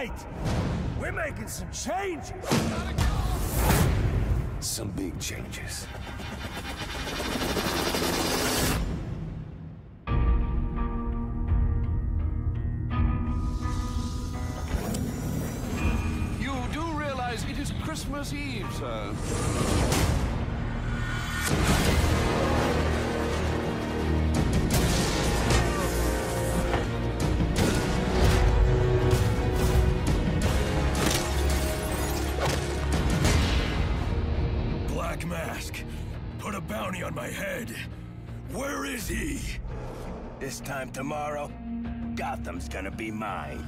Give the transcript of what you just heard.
right. We're making some changes. Some big changes. You do realize it is Christmas Eve, sir. Black Mask, put a bounty on my head. Where is he? This time tomorrow, Gotham's gonna be mine.